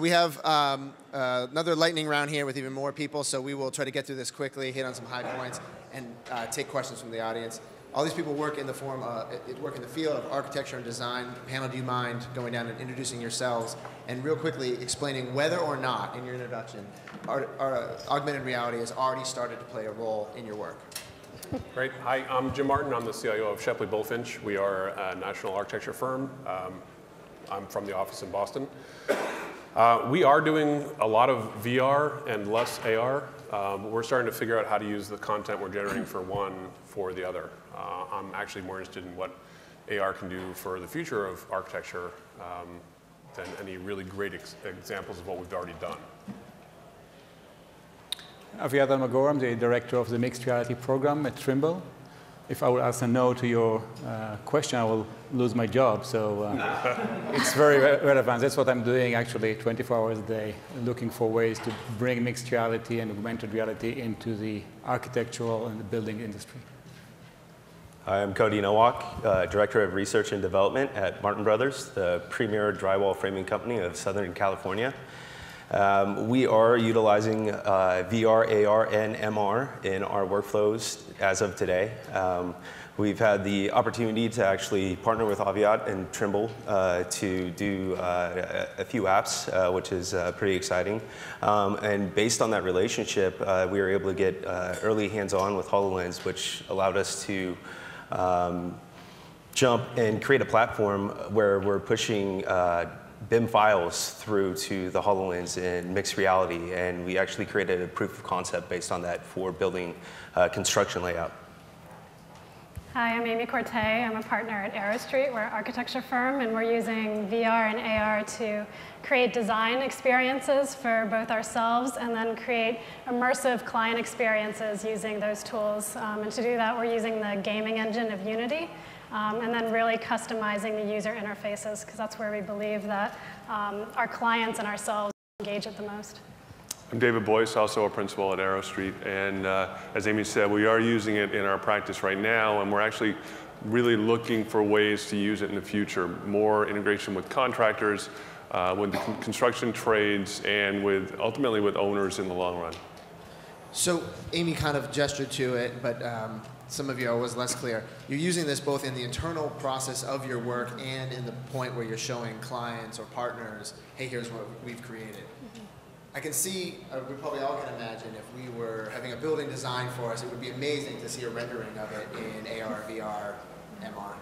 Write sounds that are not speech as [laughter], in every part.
So we have um, uh, another lightning round here with even more people, so we will try to get through this quickly, hit on some high points, and uh, take questions from the audience. All these people work in the form, uh, work in the field of architecture and design. Panel, do you mind going down and introducing yourselves and real quickly explaining whether or not, in your introduction, our, our, uh, augmented reality has already started to play a role in your work? Great. Hi, I'm Jim Martin. I'm the CIO of Shepley Bulfinch. We are a national architecture firm. Um, I'm from the office in Boston. Uh, we are doing a lot of VR and less AR. Um, we're starting to figure out how to use the content we're generating for one for the other. Uh, I'm actually more interested in what AR can do for the future of architecture um, than any really great ex examples of what we've already done. Aviad Almagor, I'm the director of the mixed reality program at Trimble if I would answer no to your uh, question, I will lose my job. So uh, [laughs] it's very re relevant. That's what I'm doing actually 24 hours a day, looking for ways to bring mixed reality and augmented reality into the architectural and the building industry. Hi, I'm Cody Nowak, uh, Director of Research and Development at Martin Brothers, the premier drywall framing company of Southern California. Um, we are utilizing uh, VR, AR, and MR in our workflows as of today. Um, we've had the opportunity to actually partner with Aviad and Trimble uh, to do uh, a, few apps, uh, which is uh, pretty exciting. Um, and based on that relationship, uh, we were able to get early hands-on with HoloLens, which allowed us to um, jump and create a platform where we're pushing BIM files through to the HoloLens in mixed reality, and we actually created a proof of concept based on that for building uh, construction layout. Hi, I'm Amy Korté. I'm a partner at ArrowStreet. We're an architecture firm, and we're using VR and AR to create design experiences for both ourselves and then create immersive client experiences using those tools. Um, and to do that, we're using the gaming engine of Unity um, and then really customizing the user interfaces because that's where we believe that um, our clients and ourselves engage it the most. I'm David Boyce, also a principal at Arrow Street. and uh, as Amy said, we are using it in our practice right now, and we're actually really looking for ways to use it in the future. More integration with contractors, uh, with the construction trades, and with ultimately with owners in the long run. So Amy kind of gestured to it, but um, some of you are was less clear. You're using this both in the internal process of your work and in the point where you're showing clients or partners, hey, here's what we've created. Mm-hmm. I can see, uh, we probably all can imagine if we were having a building designed for us, it would be amazing to see a rendering of it in AR, VR, MR,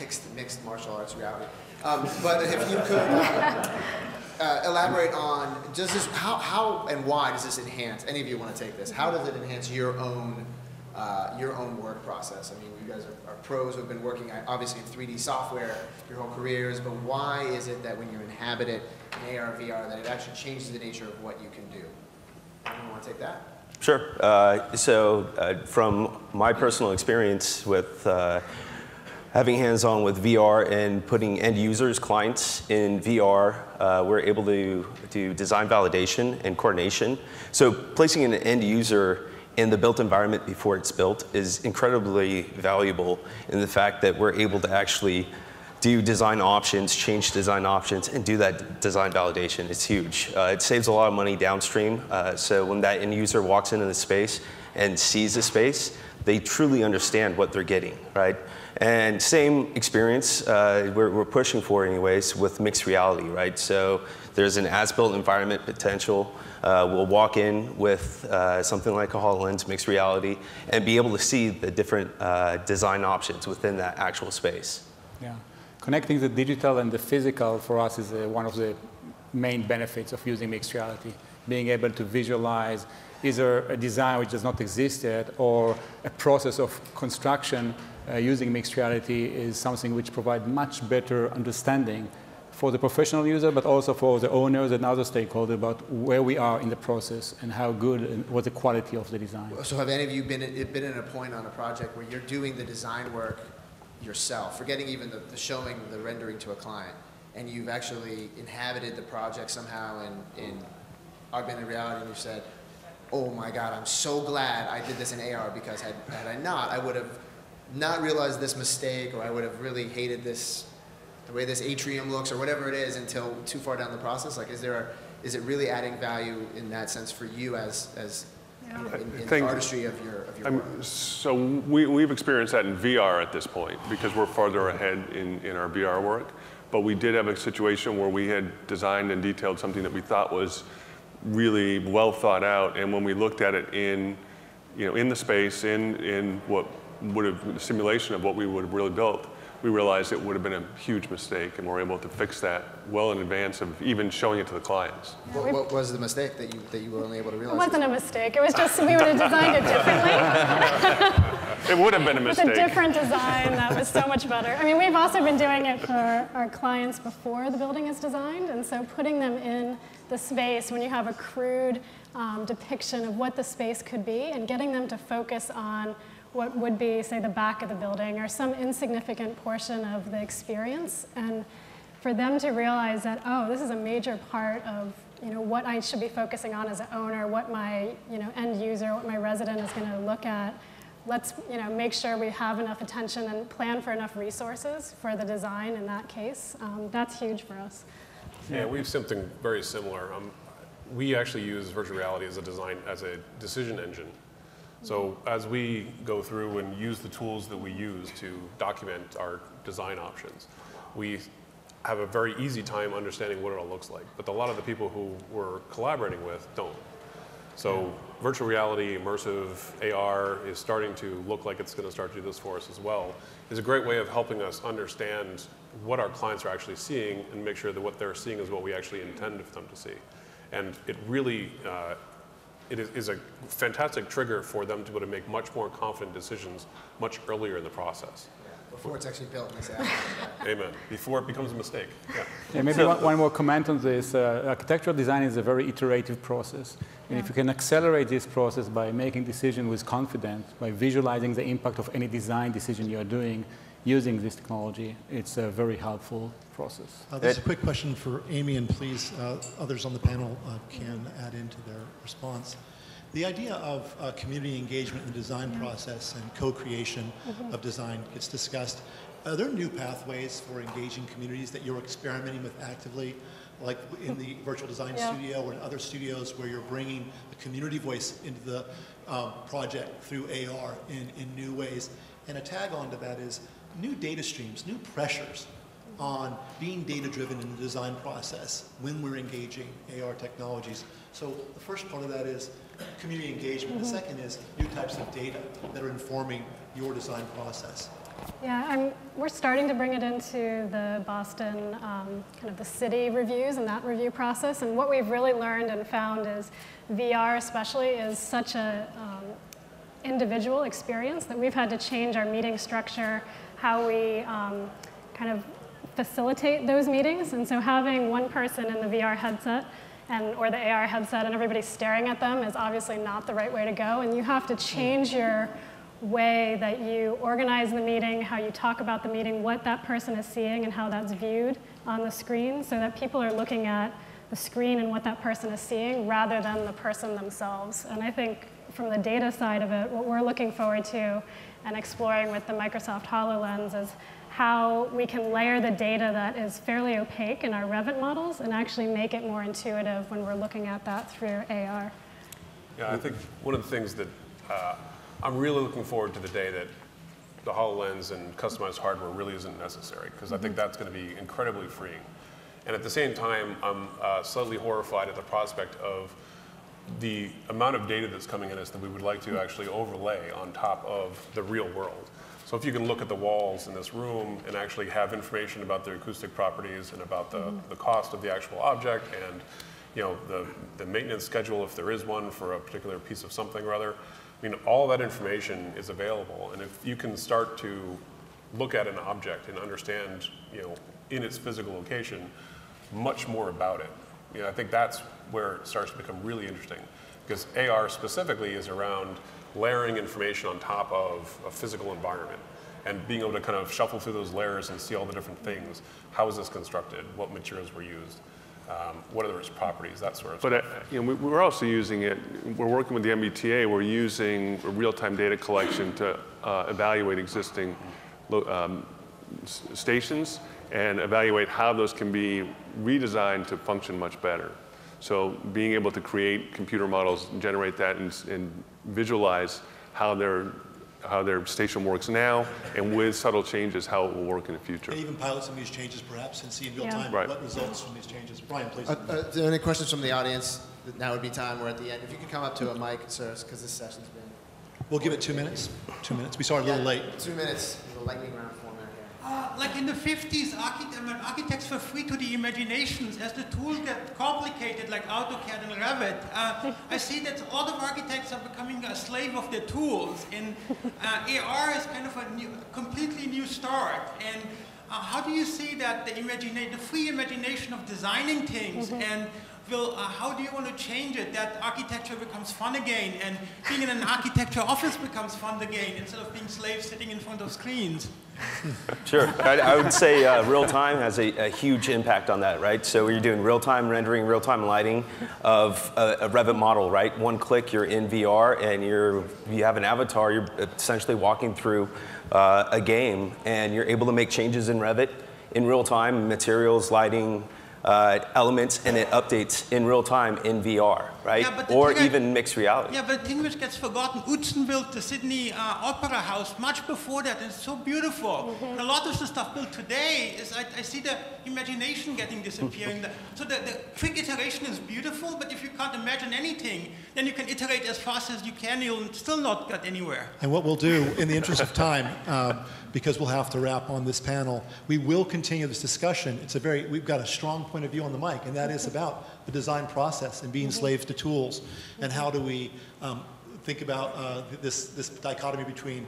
mixed, mixed martial arts reality. Um, but if you could uh, uh, elaborate on, does this, how, how and why does this enhance, any of you want to take this, how does it enhance your own uh, your own work process? I mean, you guys are, are, pros who have been working obviously in 3D software your whole careers, but why is it that when you inhabit it in AR, VR, that it actually changes the nature of what you can do? Anyone want to take that? Sure. Uh, so uh, from my personal experience with uh, having hands-on with VR and putting end users, clients in VR, uh, we're able to do design validation and coordination. So placing an end user in the built environment before it's built is incredibly valuable in the fact that we're able to actually do design options, change design options, and do that design validation. It's huge. Uh, it saves a lot of money downstream. Uh, so when that end user walks into the space and sees the space, they truly understand what they're getting, right? And same experience uh, we're, we're, pushing for anyways with mixed reality, right? So there's an as-built environment potential. Uh, we'll walk in with uh, something like a HoloLens, mixed reality, and be able to see the different uh, design options within that actual space. Yeah. Connecting the digital and the physical for us is uh, one of the main benefits of using mixed reality. Being able to visualize either a design which does not exist yet or a process of construction uh, using mixed reality is something which provides much better understanding for the professional user, but also for the owners and other stakeholders about where we are in the process and how good and what the quality of the design. So have any of you been, been in a point on a project where you're doing the design work yourself, forgetting even the, the showing the rendering to a client, and you've actually inhabited the project somehow and in, in augmented reality and you've said, oh my God, I'm so glad I did this in AR because had, had I not, I would have not realized this mistake or I would have really hated this the way this atrium looks or whatever it is until too far down the process? Like, is there a, is it really adding value in that sense for you as, as you know, in, in the think- artistry of your, of your I'm- work? So we, we've experienced that in VR at this point because we're farther ahead in, in our VR work. But we did have a situation where we had designed and detailed something that we thought was really well thought out. And when we looked at it in, you know, in the space, in, in what would have, the simulation of what we would have really built, we realized it would have been a huge mistake. And we're able to fix that well in advance of even showing it to the clients. What, what was the mistake that you, that you were only able to realize? It wasn't a mistake. It was just we would have designed it differently. [laughs] It would have been a mistake. With a different design that was so much better. I mean, we've also been doing it for our clients before the building is designed, and so putting them in the space when you have a crude um, depiction of what the space could be and getting them to focus on what would be, say, the back of the building or some insignificant portion of the experience, and for them to realize that, oh, this is a major part of you know, what I should be focusing on as an owner, what my you know, end user, what my resident is going to look at let's you know, make sure we have enough attention and plan for enough resources for the design in that case. Um, that's huge for us. Yeah, we have something very similar. Um, we actually use virtual reality as a design, as a decision engine. So as we go through and use the tools that we use to document our design options, we have a very easy time understanding what it all looks like. But a lot of the people who we're collaborating with don't. So virtual reality, immersive AR is starting to look like it's going to start to do this for us as well. Is a great way of helping us understand what our clients are actually seeing and make sure that what they're seeing is what we actually intend for them to see. And it really uh, it is, is a fantastic trigger for them to be able to make much more confident decisions much earlier in the process. Before it's actually built in this app. Amen. Before it becomes a mistake. Yeah. Yeah, maybe one, one more comment on this. Uh, architectural design is a very iterative process. And if you can accelerate this process by making decisions with confidence, by visualizing the impact of any design decision you're doing using this technology, it's a very helpful process. Uh, This is a quick question for Amy, and please, uh, others on the panel uh, can add into their response. The idea of uh, community engagement in the design process and co-creation of design gets discussed. Are there new pathways for engaging communities that you're experimenting with actively, like in the virtual design Yeah. studio or in other studios where you're bringing the community voice into the um, project through AR in, in new ways? And a tag on to that is new data streams, new pressures on being data-driven in the design process when we're engaging AR technologies. So the first part of that is community engagement. The second is new types of data that are informing your design process. Yeah, I'm, we're starting to bring it into the Boston, um, kind of the city reviews and that review process. And what we've really learned and found is VR, especially, is such a um, individual experience that we've had to change our meeting structure, how we um, kind of facilitate those meetings. And so having one person in the VR headset and or the AR headset and everybody staring at them is obviously not the right way to go. And you have to change your way that you organize the meeting, how you talk about the meeting, what that person is seeing and how that's viewed on the screen so that people are looking at the screen and what that person is seeing rather than the person themselves. And I think from the data side of it, what we're looking forward to and exploring with the Microsoft HoloLens is how we can layer the data that is fairly opaque in our Revit models and actually make it more intuitive when we're looking at that through AR. Yeah, I think one of the things that uh, I'm really looking forward to the day that the HoloLens and customized hardware really isn't necessary, because I think that's going to be incredibly freeing. And at the same time, I'm uh, slightly horrified at the prospect of the amount of data that's coming in us that we would like to actually overlay on top of the real world. So if you can look at the walls in this room and actually have information about their acoustic properties and about the, mm-hmm. the cost of the actual object and you know, the, the maintenance schedule, if there is one for a particular piece of something or other, I mean, all that information is available. And if you can start to look at an object and understand, you know, in its physical location, much more about it. You know, I think that's where it starts to become really interesting because AR specifically is around layering information on top of a physical environment and being able to kind of shuffle through those layers and see all the different things. How is this constructed? What materials were used? Um, what are its properties? That sort of But stuff. uh, you know, we, we're also using it. We're working with the MBTA. We're using real-time data collection to uh, evaluate existing um, stations and evaluate how those can be redesigned to function much better. So being able to create computer models, generate that, and, and visualize how their how their station works now, and with subtle changes, how it will work in the future. And even pilot some of these changes perhaps and see in real Yeah. time Right. what results from these changes. Brian, please. Uh, uh, are there any questions from the audience? Now would be time. We're at the end. If you could come up to a mic, sir, because this session's been. We'll give it two minutes. Two minutes. We started a little late. Two minutes. The lightning round format here. Uh, like in the 50s, archi- I mean, architects were free to the imaginations. As the tools get complicated, like AutoCAD and Revit, uh, I see that a lot of architects are becoming a slave of their tools. And uh, AR is kind of a new, completely new start. And uh, how do you see that the, imagina- the free imagination of designing things and will, uh, how do you want to change it that architecture becomes fun again and being in an architecture office becomes fun again instead of being slaves sitting in front of screens? [laughs] Sure. I, I would say uh, real time has a, a huge impact on that, right? So you're doing real time rendering, real time lighting of a, a Revit model, right? One click, you're in VR, and you're you have an avatar. You're essentially walking through uh, a game, and you're able to make changes in Revit in real time, materials, lighting. Uh, elements and it updates in real time in VR, right? Yeah, but or thing I- even mixed reality. Yeah, but the thing which gets forgotten, Utzon built the Sydney uh, Opera House much before that. and It's so beautiful. And a lot of the stuff built today is, I, I see the imagination getting disappearing. [laughs] The- so the, the quick iteration is beautiful, but if you can't imagine anything, then you can iterate as fast as you can, you'll still not get anywhere. And what we'll do, in the interest of time, [laughs] um, because we'll have to wrap on this panel, we will continue this discussion. It's a very, we've got a strong point of view on the mic, and that is about the design process and being slaves to tools, and how do we um, think about uh, this, this dichotomy between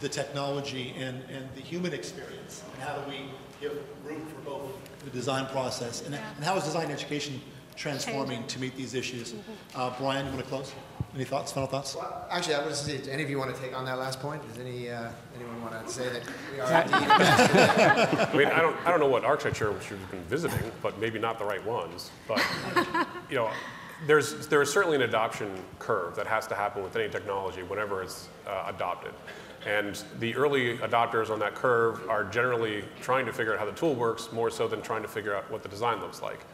the technology and, and the human experience, and how do we give room for both the design process, and, and how is design education transforming to meet these issues? Uh, Brian, you want to close? Any thoughts, final thoughts? Well, actually, I would say, do any of you want to take on that last point? Does any uh, anyone want to say that we are indeed [laughs] I mean, I don't, I don't know what architecture you've been visiting, but maybe not the right ones. But, you know, there's, there is certainly an adoption curve that has to happen with any technology whenever it's uh, adopted. And the early adopters on that curve are generally trying to figure out how the tool works more so than trying to figure out what the design looks like.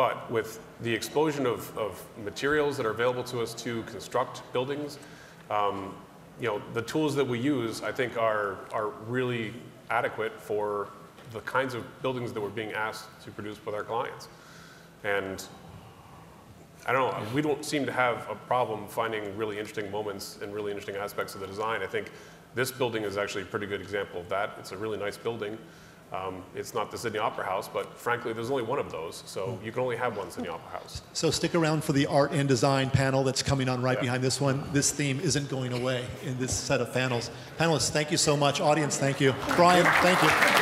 But with the explosion of, of materials that are available to us to construct buildings, um, you know, the tools that we use, I think, are, are really adequate for the kinds of buildings that we're being asked to produce with our clients. And I don't know, we don't seem to have a problem finding really interesting moments and really interesting aspects of the design. I think this building is actually a pretty good example of that. It's a really nice building. Um, it's not the Sydney Opera House, but frankly, there's only one of those, so you can only have one Sydney Opera House. So stick around for the art and design panel that's coming on right behind this one. This theme isn't going away in this set of panels. Panelists, thank you so much. Audience, thank you. Brian, thank you.